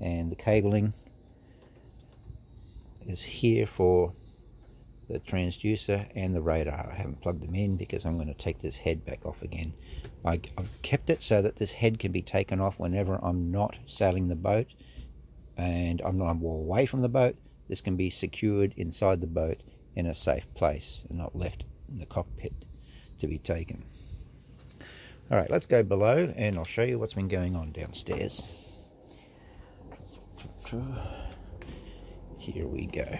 and the cabling is here for the transducer and the radar. I haven't plugged them in because I'm going to take this head back off again. I, have kept it so that this head can be taken off whenever I'm not sailing the boat and I'm not away from the boat. This can be secured inside the boat in a safe place and not left in the cockpit to be taken. All right, let's go below and I'll show you what's been going on downstairs. Here we go.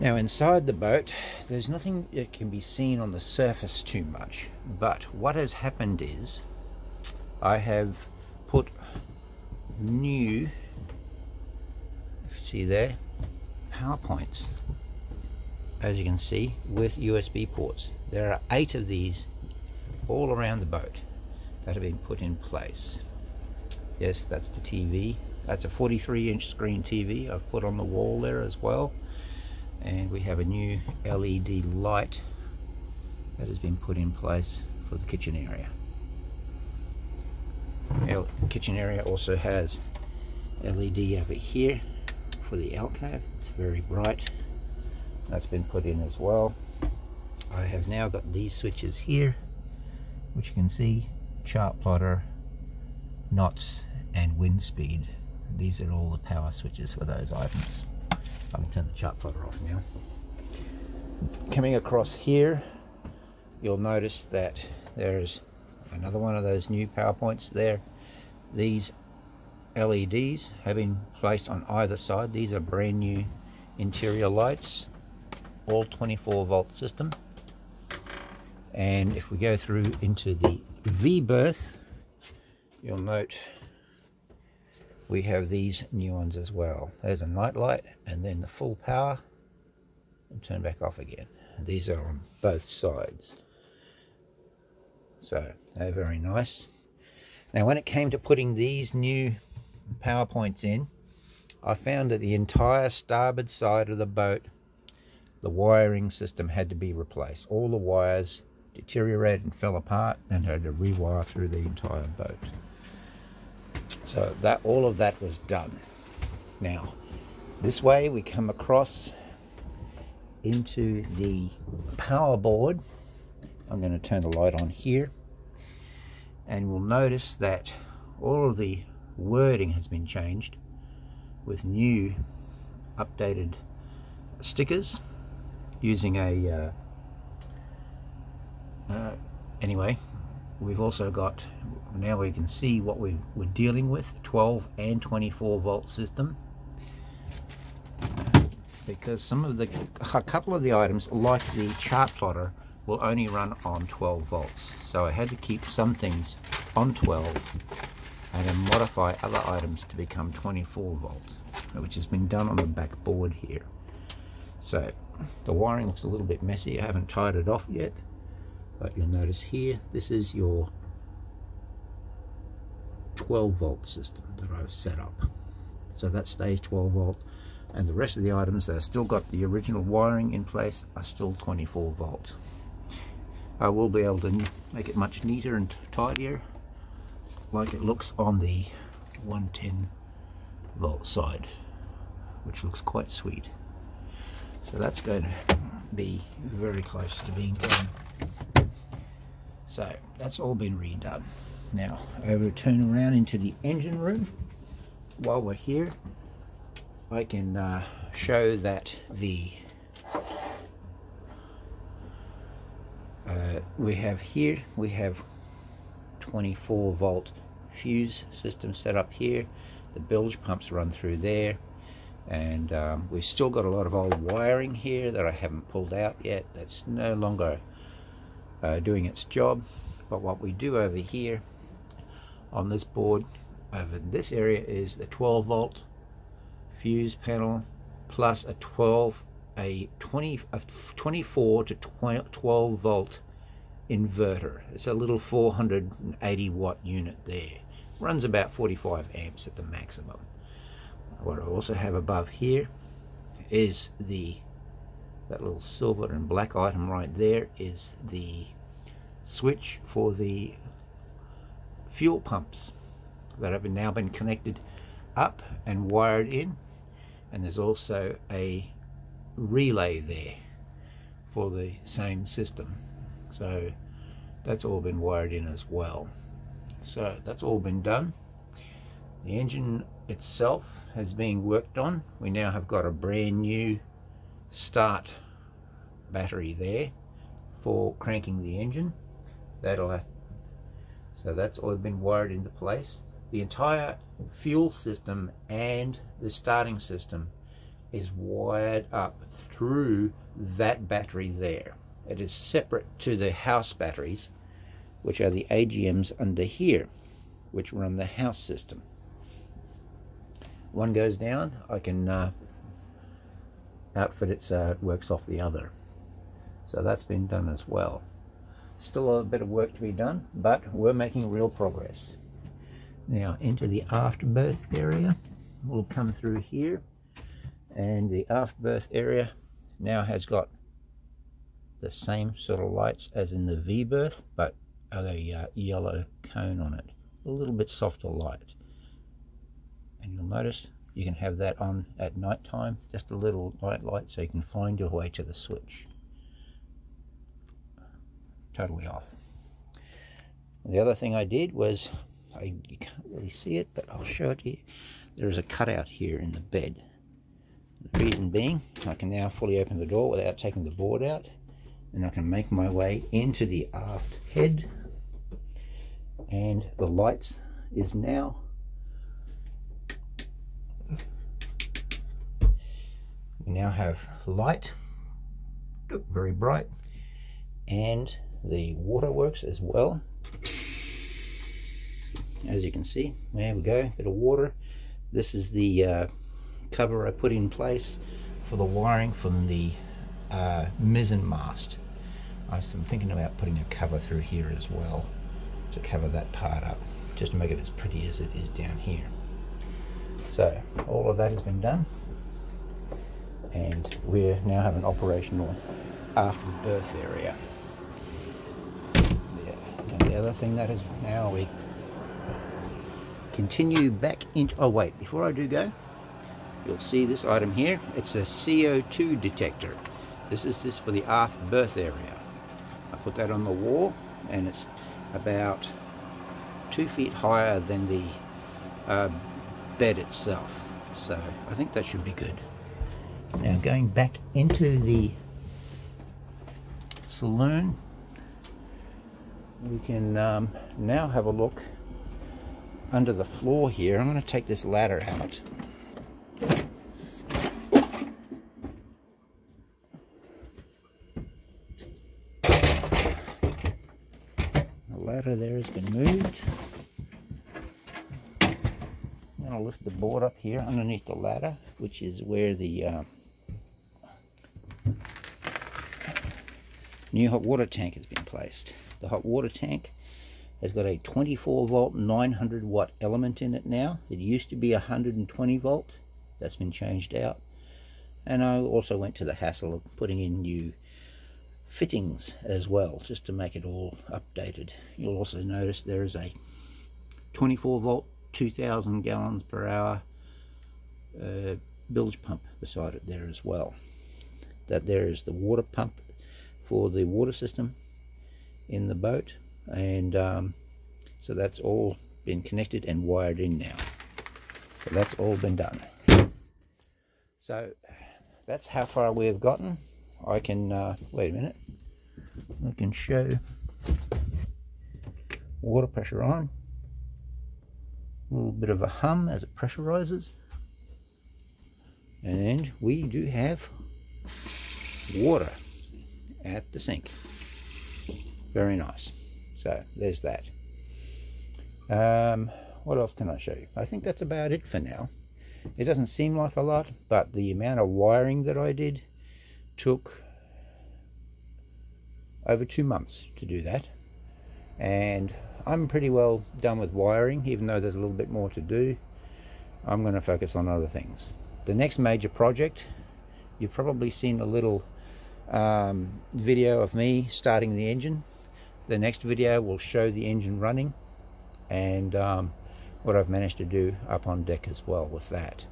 Now inside the boat, there's nothing that can be seen on the surface too much, but what has happened is I have put new, see there, power points, as you can see, with USB ports. There are eight of these all around the boat that have been put in place. Yes, that's the TV. That's a 43 inch screen TV I've put on the wall there as well. And we have a new LED light that has been put in place for the kitchen area. Our kitchen area also has LED over here for the alcove. It's very bright. That's been put in as well. I have now got these switches here which you can see chart plotter knots and wind speed. These are all the power switches for those items. I can turn the chart plotter off now. Coming across here you'll notice that there's another one of those new power points there. These LEDs have been placed on either side. These are brand new interior lights all 24 volt system. And if we go through into the V berth you'll note we have these new ones as well. There's a night light and then the full power and turn back off again. These are on both sides. So they're very nice. Now when it came to putting these new power points in I found that the entire starboard side of the boat the wiring system had to be replaced. All the wires deteriorated and fell apart and had to rewire through the entire boat. So that all of that was done. Now, this way we come across into the power board. I'm going to turn the light on here and we'll notice that all of the wording has been changed with new updated stickers using a uh, uh, anyway we've also got now we can see what we we're dealing with 12 and 24 volt system. Because some of the a couple of the items like the chart plotter will only run on 12 volts. So I had to keep some things on 12 and then modify other items to become 24 volt which has been done on the back board here. So the wiring looks a little bit messy. I haven't tied it off yet but you'll notice here this is your 12 volt system that I've set up. So that stays 12 volt and the rest of the items that have still got the original wiring in place are still 24 volt. I will be able to make it much neater and tidier like it looks on the 110 volt side which looks quite sweet. So that's going to be very close to being done so that's all been redone. Now over turn around into the engine room. While we're here, I can uh, show that the uh, we have here we have 24 volt fuse system set up here. The bilge pumps run through there and um, we've still got a lot of old wiring here that I haven't pulled out yet that's no longer uh, doing its job. But what we do over here on this board over this area is the 12 volt fuse panel plus a 12 a 20 a 24 to 12 volt inverter. It's a little 480 watt unit there. Runs about 45 amps at the maximum. What I also have above here is the that little silver and black item right there is the switch for the fuel pumps that have now been connected up and wired in. And there's also a relay there for the same system. So that's all been wired in as well. So that's all been done. The engine itself has been worked on. We now have got a brand new start battery there for cranking the engine that'll have, so that's all been wired into place the entire fuel system and the starting system is wired up through that battery there. It is separate to the house batteries, which are the AGMs under here, which run the house system. One goes down, I can uh, outfit it so it works off the other. So that's been done as well. Still a bit of work to be done, but we're making real progress. Now into the after berth area, we'll come through here and the after berth area now has got the same sort of lights as in the V-berth but a uh, yellow cone on it a little bit softer light and you'll notice you can have that on at night time just a little night light so you can find your way to the switch. Totally off. The other thing I did was I, you can't really see it but I'll show it to you. There's a cutout here in the bed. The reason being, I can now fully open the door without taking the board out and I can make my way into the aft head and the lights is now we now have light very bright and the water works as well as you can see there we go bit of water this is the uh, cover I put in place for the wiring from the uh, mizzen mast. I was thinking about putting a cover through here as well to cover that part up, just to make it as pretty as it is down here. So all of that has been done and we now have an operational after berth area. Yeah. And the other thing that is now we continue back into, oh wait, before I do go, you'll see this item here it's a CO2 detector this is just for the aft berth area I put that on the wall and it's about two feet higher than the uh, bed itself so I think that should be good now going back into the saloon we can um, now have a look under the floor here I'm going to take this ladder out The ladder there has been moved. I'm going to lift the board up here underneath the ladder, which is where the uh, new hot water tank has been placed. The hot water tank has got a 24 volt 900 watt element in it now. It used to be 120 volt. That's been changed out. And I also went to the hassle of putting in new fittings as well just to make it all updated you'll also notice there is a 24 volt 2000 gallons per hour uh, bilge pump beside it there as well that there is the water pump for the water system in the boat and um, so that's all been connected and wired in now. So that's all been done. So that's how far we have gotten. I can, uh, wait a minute, I can show water pressure on, a little bit of a hum as it pressurizes, and we do have water at the sink. Very nice. So there's that. Um, what else can I show you? I think that's about it for now. It doesn't seem like a lot, but the amount of wiring that I did took over two months to do that and I'm pretty well done with wiring even though there's a little bit more to do I'm going to focus on other things the next major project you've probably seen a little um, video of me starting the engine. The next video will show the engine running and um, what I've managed to do up on deck as well with that.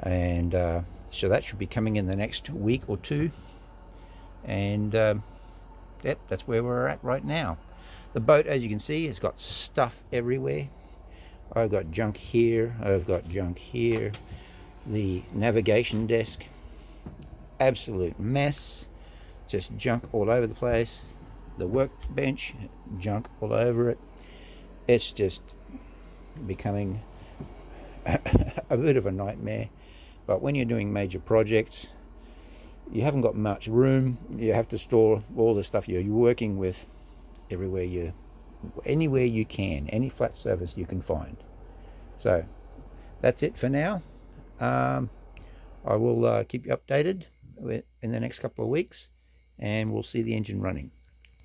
And uh, so that should be coming in the next week or two. And um, yep that's where we're at right now. The boat as you can see has got stuff everywhere. I've got junk here I've got junk here. The navigation desk absolute mess just junk all over the place. The workbench junk all over it. It's just becoming a bit of a nightmare. But when you're doing major projects you haven't got much room. You have to store all the stuff you're, working with everywhere you anywhere you can any flat surface you can find. So that's it for now. Um, I will uh, keep you updated in the next couple of weeks and we'll see the engine running.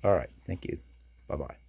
All right. Thank you. Bye bye